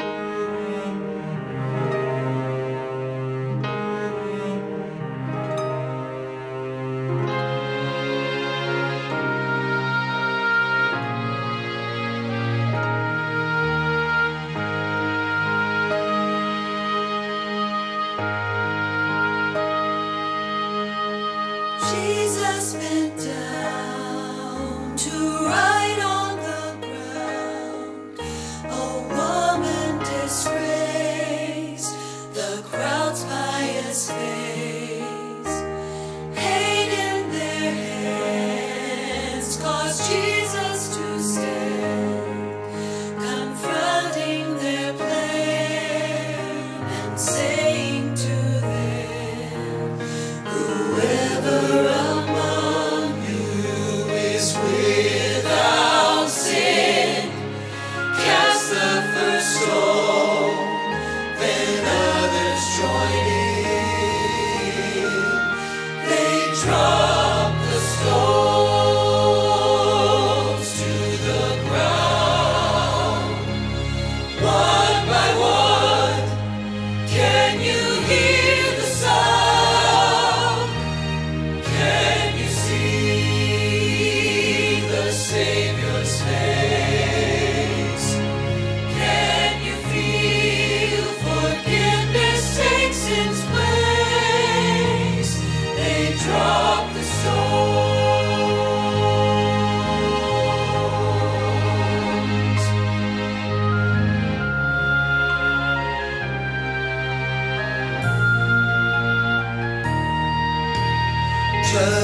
Jesus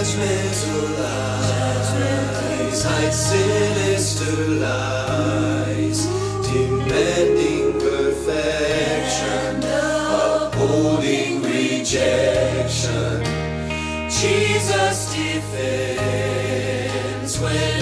Judgmental eyes hide sinister lies, demanding perfection, upholding rejection. Jesus defends when.